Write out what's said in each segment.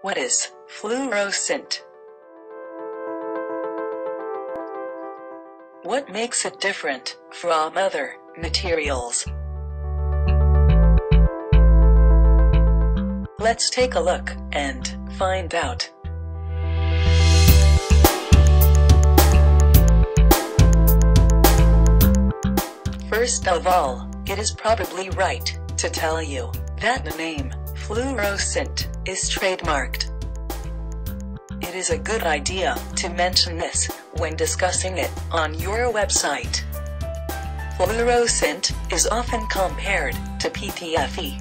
What is Fluorosint? What makes it different from other materials? Let's take a look and find out. First of all, it is probably right to tell you that the name Fluorosint is trademarked. It is a good idea to mention this when discussing it on your website. Fluorosint is often compared to PTFE.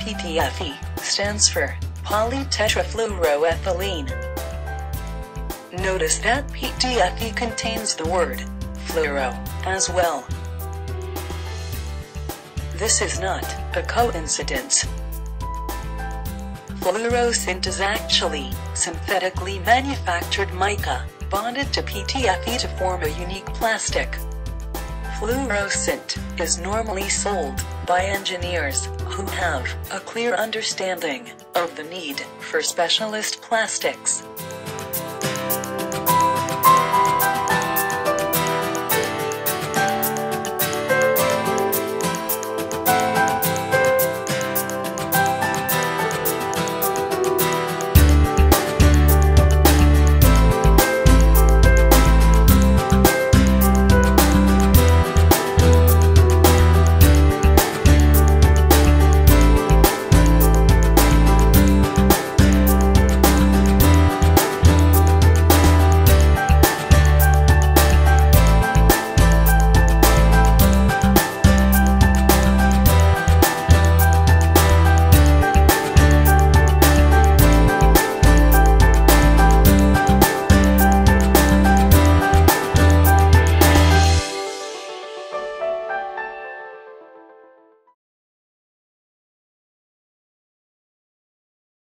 PTFE stands for polytetrafluoroethylene. Notice that PTFE contains the word fluoro as well. This is not a coincidence. Fluorosint is actually synthetically manufactured mica, bonded to PTFE to form a unique plastic. Fluorosint is normally sold by engineers who have a clear understanding of the need for specialist plastics.